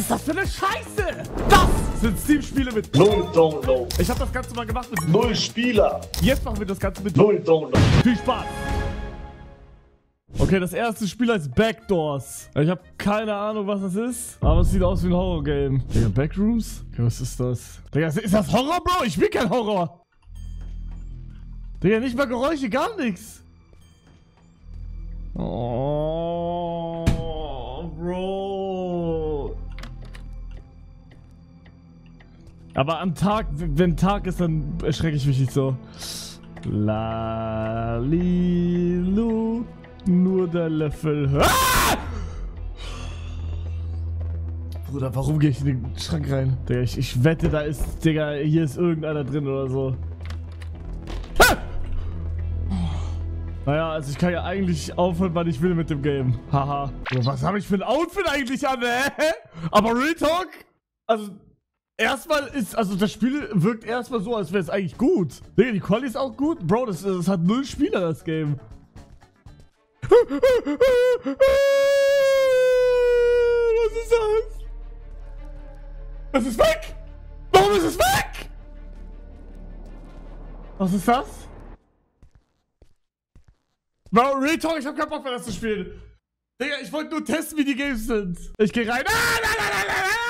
ist das für eine Scheiße? Das sind Steam-Spiele mit... Null Download. Ich habe das Ganze mal gemacht mit... Null Spieler. Jetzt machen wir das Ganze mit... Null Download. Viel Spaß. Okay, das erste Spiel heißt Backdoors. Ich habe keine Ahnung, was das ist, aber es sieht aus wie ein Horror-Game. Digga, Backrooms? Okay, was ist das? Digga, ist das Horror, Bro? Ich will kein Horror. Digga, nicht mal Geräusche, gar nichts. Oh, Aber am Tag, wenn Tag ist, dann erschrecke ich mich nicht so. Lalilu, nur der Löffel. Ah! Bruder, warum gehe ich in den Schrank rein? Digga, ich, ich wette, da ist, Digga, hier ist irgendeiner drin oder so. Ah! Naja, also ich kann ja eigentlich aufhören, wann ich will mit dem Game. Haha. Was habe ich für ein Outfit eigentlich an, hä? Aber Real Talk? Also, erstmal ist, also das Spiel wirkt erstmal so, als wäre es eigentlich gut. Digga, die Quali ist auch gut. Bro, das, das hat null Spieler, das Game. Was ist das? Es ist weg! Warum ist es weg? Was ist das? Bro, Real Talk, ich hab keinen Bock mehr, das zu spielen. Digga, ich wollte nur testen, wie die Games sind. Ich geh rein. Ah, la, la, la, la, la,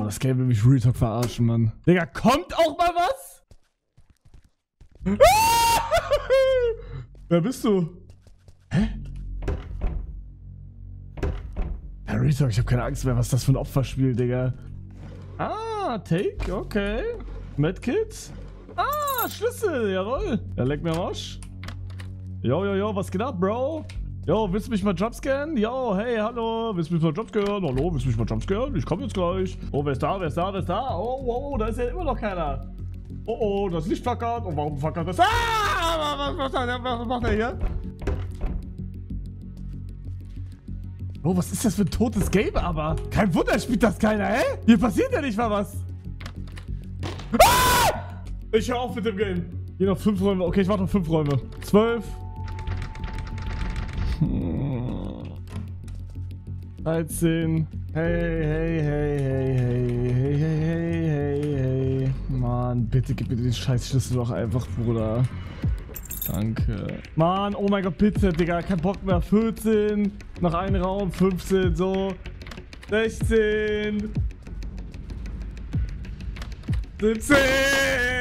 Oh, das Game will mich Real Talk verarschen, Mann. Digga, kommt auch mal was? Wer bist du? Hä? Ja, Real Talk, ich hab keine Angst mehr. Was ist das für ein Opferspiel, Digga? Ah, Take, okay. Medkit? Ah, Schlüssel, jawohl. Ja, leck mir am Arsch. Jo, jo, jo, was geht ab, Bro? Jo, willst du mich mal jumpscannen? Jo, hey, hallo, willst du mich mal jumpscannen? Hallo, willst du mich mal jumpscannen? Ich komme jetzt gleich. Oh, wer ist da, wer ist da, wer ist da? Oh, wow, da ist ja immer noch keiner. Oh, oh, das Licht flackert. Oh, warum flackert das? Ah, was macht er, was macht er hier? Oh, was ist das für ein totes Game aber? Kein Wunder, spielt das keiner, hä? Hier passiert ja nicht mal was. Ah! Ich höre auf mit dem Game. Hier noch fünf Räume. Okay, ich warte noch fünf Räume. Zwölf. 13. Hey, hey, hey, hey, hey, hey, hey, hey, hey, hey. Mann, bitte gib mir den scheiß Schlüssel doch einfach, Bruder. Danke. Mann, oh mein Gott, bitte, Digga. Kein Bock mehr. 14. Noch ein Raum. 15, so. 16. 17.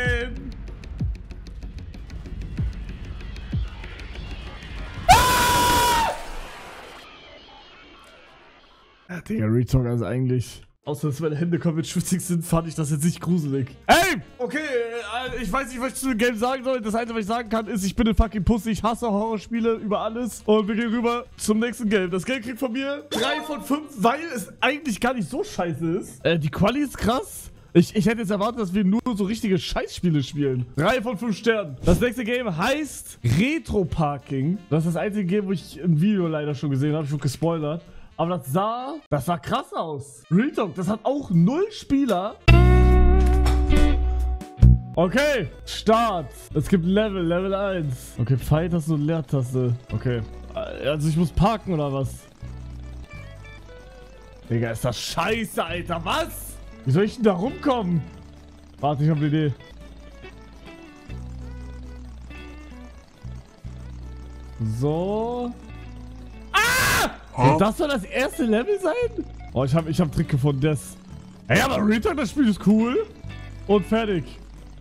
Digga, Retalk, also eigentlich. Außer dass meine Hände komplett schwitzig sind, fand ich das jetzt nicht gruselig. Ey! Okay, äh, ich weiß nicht, was ich zu dem Game sagen soll. Das Einzige, was ich sagen kann, ist, ich bin ein fucking Pussy. Ich hasse Horrorspiele über alles. Und wir gehen rüber zum nächsten Game. Das Game kriegt von mir 3 von 5, weil es eigentlich gar nicht so scheiße ist. Äh, die Quali ist krass. Ich, ich hätte jetzt erwartet, dass wir nur so richtige Scheißspiele spielen. 3 von 5 Sternen. Das nächste Game heißt Retro Parking. Das ist das einzige Game, wo ich ein Video leider schon gesehen habe. Ich wurde gespoilert. Aber das sah, das sah krass aus. Real Talk, das hat auch null Spieler. Okay, Start. Es gibt Level, Level 1. Okay, Pfeiltaste und Leertaste. Okay. Also ich muss parken oder was? Digga, ist das scheiße, Alter. Was? Wie soll ich denn da rumkommen? Warte, ich hab eine Idee. So. Ah! Das soll das erste Level sein? Oh, ich hab, ich hab Trick gefunden. Das. Ey, aber Return, das Spiel ist cool. Und fertig.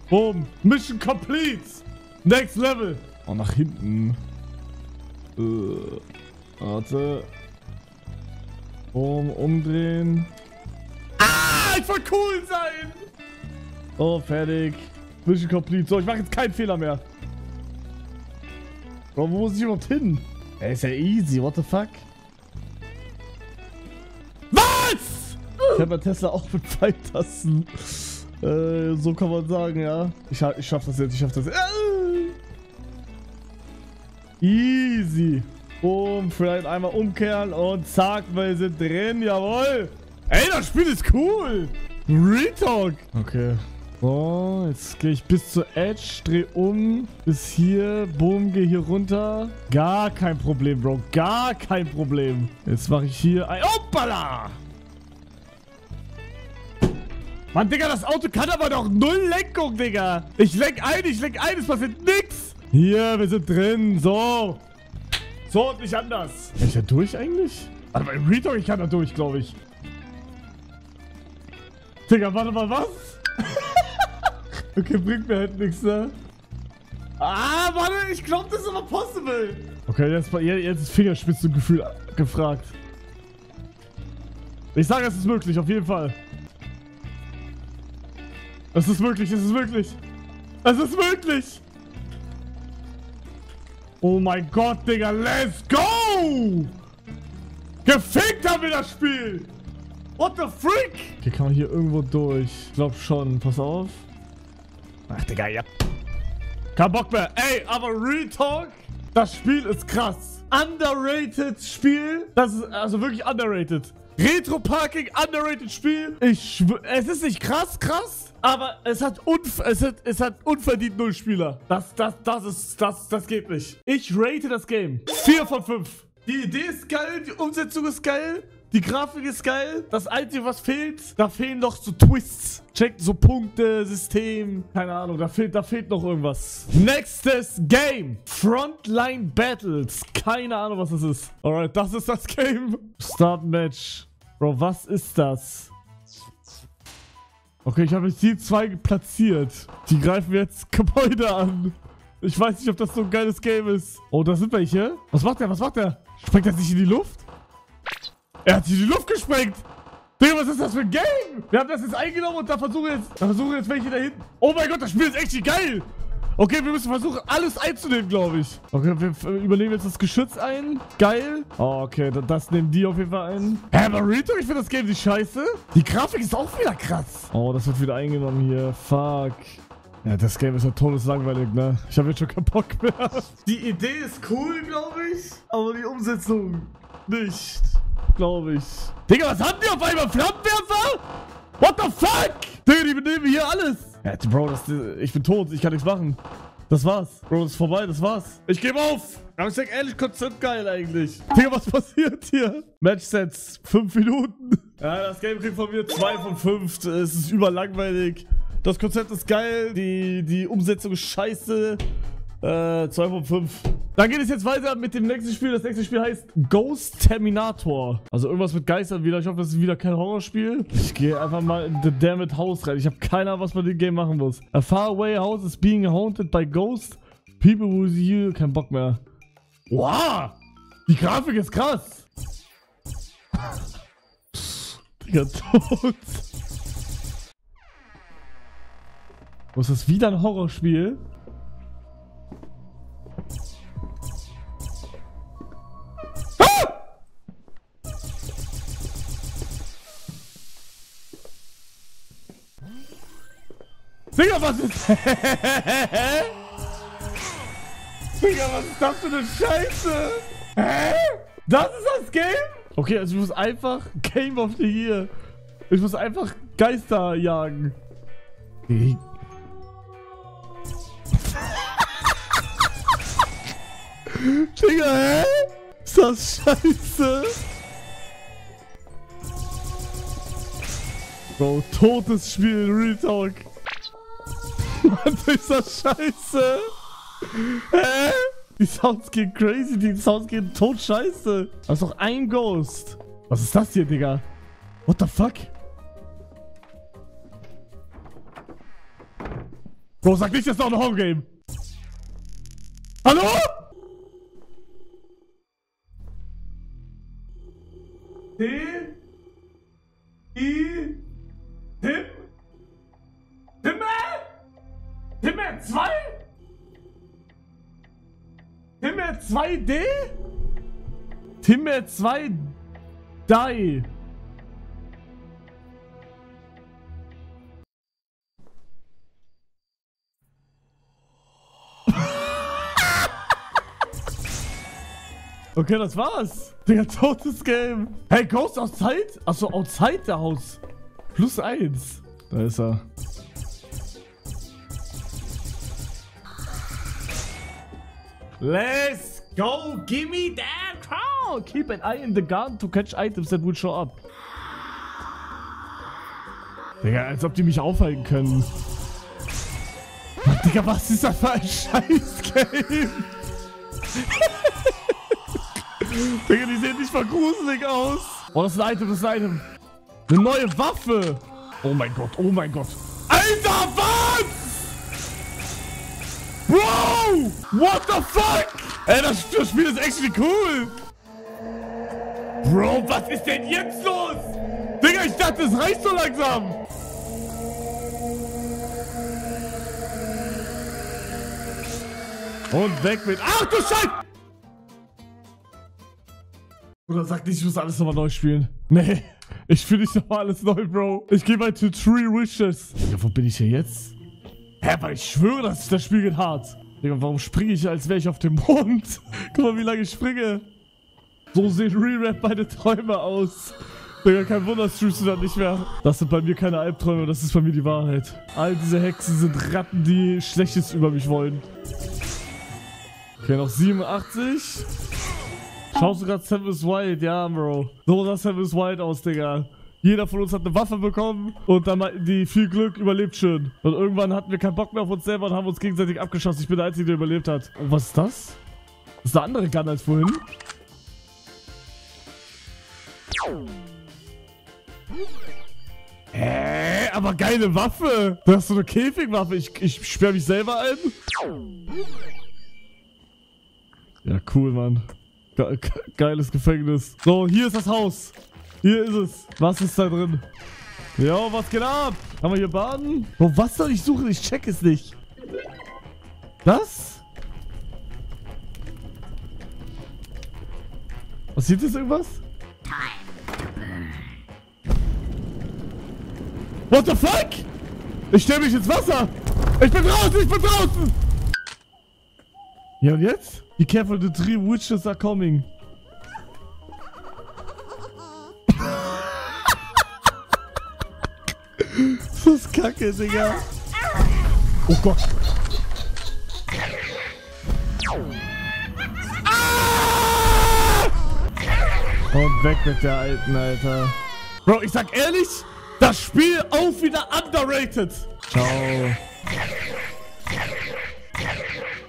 Boom. Mission complete. Next Level. Oh, nach hinten. Äh, warte. Boom, umdrehen. Ah, ich wollte cool sein. Oh, fertig. Mission complete. So, ich mache jetzt keinen Fehler mehr. Oh, wo muss ich überhaupt hin? Ey, ist ja easy. What the fuck? Ich habe Tesla auch mit Pfeiltasten. Äh, so kann man sagen, ja. Ich, ich schaff das jetzt, ich schaff das jetzt. Easy. Boom, vielleicht einmal umkehren und zack, wir sind drin, jawohl. Ey, das Spiel ist cool. Retalk. Okay. So, jetzt gehe ich bis zur Edge, dreh um, bis hier, boom, gehe hier runter. Gar kein Problem, Bro, gar kein Problem. Jetzt mache ich hier ein... Hoppala! Mann, Digga, das Auto kann aber doch null Lenkung, Digga. Ich lenk ein, ich lenk ein, es passiert nix. Hier, wir sind drin, so. So und nicht anders. Kann ich da durch eigentlich? Also bei Retalk, ich kann da durch, glaube ich. Digga, warte mal, was? okay, bringt mir halt nichts, ne? Ah, warte, ich glaube, das ist aber possible. Okay, jetzt, jetzt ist Fingerspitzengefühl gefragt. Ich sage, es ist möglich, auf jeden Fall. Es ist möglich, es ist möglich. Es ist möglich. Oh mein Gott, Digga, let's go! Gefickt haben wir das Spiel! What the freak? Okay, kann man hier irgendwo durch? Ich glaube schon. Pass auf. Ach, Digga, ja. Kein Bock mehr. Ey, aber Real Talk, das Spiel ist krass. Underrated Spiel. Das ist also wirklich underrated. Retro Parking, underrated Spiel. Ich schwör, es ist nicht krass, krass, aber es hat, es hat, es hat unverdient null Spieler. Das, das, das ist, das, das geht nicht. Ich rate das Game. 4 von 5. Die Idee ist geil, die Umsetzung ist geil. Die Grafik ist geil. Das Einzige, was fehlt, da fehlen noch so Twists. Checkt so Punkte, System. Keine Ahnung, da fehlt, da fehlt noch irgendwas. Nächstes Game. Frontline Battles. Keine Ahnung, was das ist. Alright, das ist das Game. Start Match. Bro, was ist das? Okay, ich habe jetzt die zwei platziert. Die greifen jetzt Gebäude an. Ich weiß nicht, ob das so ein geiles Game ist. Oh, da sind welche. Was macht der? Was macht der? Springt er sich in die Luft? Er hat sich in die Luft gesprengt. Digga, was ist das für ein Game? Wir haben das jetzt eingenommen und da versuchen jetzt, da versuchen jetzt welche da hinten. Oh mein Gott, das Spiel ist echt geil. Okay, wir müssen versuchen, alles einzunehmen, glaube ich. Okay, wir übernehmen jetzt das Geschütz ein. Geil. Oh, okay, das nehmen die auf jeden Fall ein. Hä, Marito, ich finde das Game nicht scheiße. Die Grafik ist auch wieder krass. Oh, das wird wieder eingenommen hier. Fuck. Ja, das Game ist ja todeslangweilig, ne? Ich habe jetzt schon keinen Bock mehr. Die Idee ist cool, glaube ich. Aber die Umsetzung nicht glaube ich. Digga, was haben die auf einmal? Flammenwerfer? What the fuck? Digga, die benehmen hier alles. Ja, Bro, das, ich bin tot. Ich kann nichts machen. Das war's. Bro, das ist vorbei. Das war's. Ich gebe auf. Aber ich sag ehrlich, Konzept geil eigentlich. Digga, was passiert hier? Matchsets. Fünf Minuten. Ja, das Game kriegt von mir zwei von fünf. Es ist überlangweilig. Das Konzept ist geil. Die, die Umsetzung ist scheiße. Äh, 2 von 5. Dann geht es jetzt weiter mit dem nächsten Spiel. Das nächste Spiel heißt Ghost Terminator. Also irgendwas mit Geistern wieder. Ich hoffe, das ist wieder kein Horrorspiel. Ich gehe einfach mal in The Damned House rein. Ich habe keine Ahnung, was man dem Game machen muss. A faraway house is being haunted by ghosts. People who see you. Kein Bock mehr. Wow! Die Grafik ist krass. Digga, tot. Wo ist das wieder ein Horrorspiel? Digga, was ist... Digga, was ist das für eine Scheiße? Hä? Das ist das Game? Okay, also ich muss einfach Game of the Year. Ich muss einfach Geister jagen. Digga, hä? Ist das scheiße? Bro, totes Spiel, Real Talk. Mann, ist das scheiße. Hä? Die Sounds gehen crazy, die Sounds gehen tot scheiße. Da ist doch ein Ghost. Was ist das hier, Digga? What the fuck? Bro, sag nicht, das ist noch ein Homegame. Hallo? T? 2D? Timmer 2 Die. Okay, das war's. Der totes Game. Hey, Ghost outside? Achso, outside der Haus. Plus eins. Da ist er. Let's go. Give me that crown. Keep an eye in the garden to catch items that will show up. Digga, als ob die mich aufhalten können. Digga, was ist das für ein Scheiß-Game? Digga, die sehen nicht mal gruselig aus. Oh, das ist ein Item, das ist ein Item. Eine neue Waffe. Oh mein Gott, oh mein Gott. Alter, was? Bro! What the fuck? Ey, das, das Spiel ist echt cool. Bro, was ist denn jetzt los? Digga, ich dachte, es reicht so langsam. Und weg mit... Ach du Scheiße! Oder sag nicht, ich muss alles nochmal neu spielen. Nee, ich will nicht nochmal alles neu, Bro. Ich gehe mal zu Three Wishes. Ja, wo bin ich hier jetzt? Hä, weil ich schwöre, dass das Spiel geht hart. Digga, warum springe ich, als wäre ich auf dem Mond? Guck mal, wie lange ich springe. So sehen Re-Rap meine Träume aus. Digga, kein Wunder, streamst du dann nicht mehr. Das sind bei mir keine Albträume, das ist bei mir die Wahrheit. All diese Hexen sind Ratten, die Schlechtes über mich wollen. Okay, noch 87. Schaust du gerade Seven's White? Ja, Bro. So sah Seven's White aus, Digga. Jeder von uns hat eine Waffe bekommen und dann meinten die, viel Glück, überlebt schön. Und irgendwann hatten wir keinen Bock mehr auf uns selber und haben uns gegenseitig abgeschossen. Ich bin der Einzige, der überlebt hat. Und was ist das? Das ist eine andere Gun als vorhin. Hä? Aber geile Waffe. Das ist so eine Käfigwaffe. Ich, ich sperre mich selber ein. Ja, cool, Mann. Ge geiles Gefängnis. So, hier ist das Haus. Hier ist es. Was ist da drin? Jo, was geht ab? Haben wir hier Baden? Wo, was soll ich suchen? Ich check es nicht. Das? Passiert jetzt irgendwas? What the fuck? Ich stelle mich ins Wasser. Ich bin draußen, ich bin draußen. Ja, und jetzt? Be careful, the three witches are coming. Kacke, Digga. Oh Gott. Und weg mit der alten, Alter. Bro, ich sag ehrlich, das Spiel auch wieder underrated. Ciao.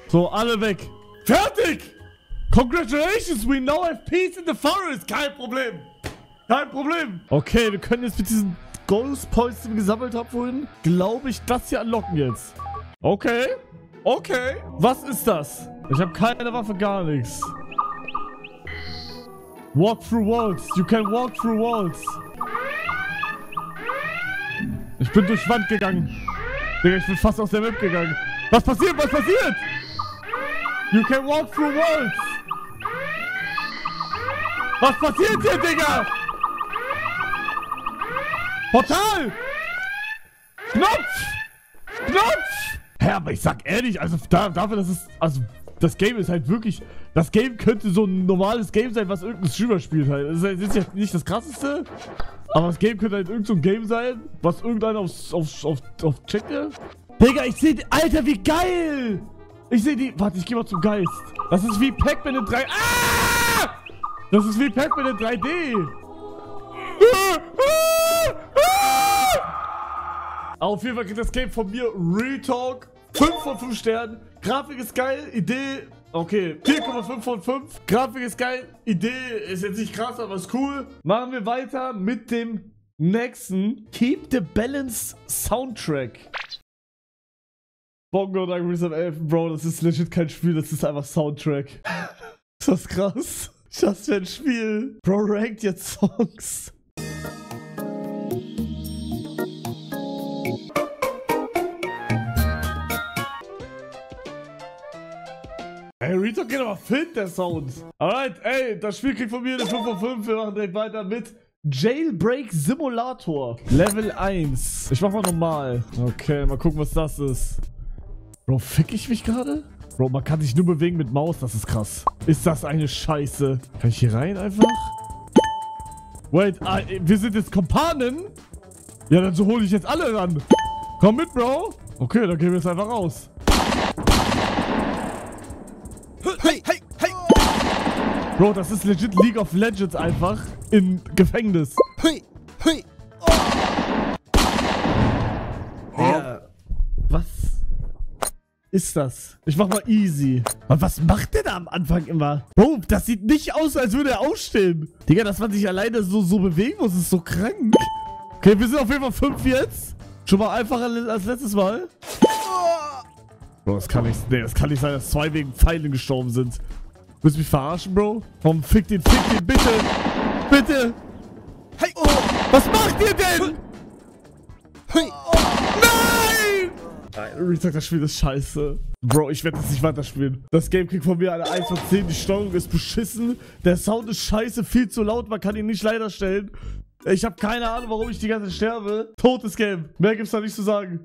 So, alle weg. Fertig! Congratulations, we now have peace in the forest. Kein Problem. Kein Problem. Okay, wir können jetzt mit diesen Wir gesammelt haben vorhin, glaube ich, das hier anlocken jetzt. Okay. Okay. Was ist das? Ich habe keine Waffe, gar nichts. Walk through walls. You can walk through walls. Ich bin durch Wand gegangen. Digga, ich bin fast aus der Map gegangen. Was passiert? Was passiert? You can walk through walls. Was passiert hier, Digga? Portal! Knopf! Knopf! Hä, aber ich sag ehrlich, also da, dafür, dass es, also das Game ist halt wirklich, das Game könnte so ein normales Game sein, was irgendein Streamer spielt halt. Das ist ja nicht das krasseste, aber das Game könnte halt irgendein so Game sein, was irgendeiner aufs, auf, auf, auf checkt. Digga, ich seh, Alter, wie geil! Ich sehe die... Warte, ich gehe mal zum Geist. Das ist wie Pac-Man in 3... Ah! Das ist wie Pac-Man in 3D. Auf jeden Fall kriegt das Game von mir Retalk. 5 von 5 Sternen. Grafik ist geil. Idee... Okay, 4,5 von 5. Grafik ist geil. Idee ist jetzt nicht krass, aber ist cool. Machen wir weiter mit dem nächsten Keep the Balance Soundtrack. Bongo Agris am Elfen, Bro, das ist legit kein Spiel, das ist einfach Soundtrack. ist das krass? Das für ein Spiel. Bro rankt jetzt Songs. Ey, Retalk geht aber fit, der Sound. Alright, ey, das Spiel kriegt von mir eine 5 von 5. Wir machen direkt weiter mit Jailbreak Simulator. Level 1. Ich mach mal normal. Okay, mal gucken, was das ist. Bro, fick ich mich gerade? Bro, man kann sich nur bewegen mit Maus. Das ist krass. Ist das eine Scheiße? Kann ich hier rein einfach? Wait, ah, wir sind jetzt Kompanen? Ja, dann so hole ich jetzt alle ran. Komm mit, Bro. Okay, dann gehen wir jetzt einfach raus. Bro, das ist legit League of Legends einfach im Gefängnis. Hey, hey. Ja. Was ist das? Ich mach mal easy. Und was macht der da am Anfang immer? Bro, das sieht nicht aus, als würde er aufstehen. Digga, dass man sich alleine so, so bewegen muss, ist so krank. Okay, wir sind auf jeden Fall fünf jetzt. Schon mal einfacher als letztes Mal. Bro, das kann nicht, nee, das kann nicht sein, dass zwei wegen Pfeilen gestorben sind. Willst du mich verarschen, Bro? Komm, fick den, fick den, bitte. Bitte. Hey, oh. Was macht ihr denn? Hey. Nein! Retard, das Spiel ist scheiße. Bro, ich werde das nicht weiterspielen. Das Game kriegt von mir eine 1 von 10. Die Steuerung ist beschissen. Der Sound ist scheiße, viel zu laut. Man kann ihn nicht leider stellen. Ich habe keine Ahnung, warum ich die ganze Zeit sterbe. Totes Game. Mehr gibt's da nicht zu sagen.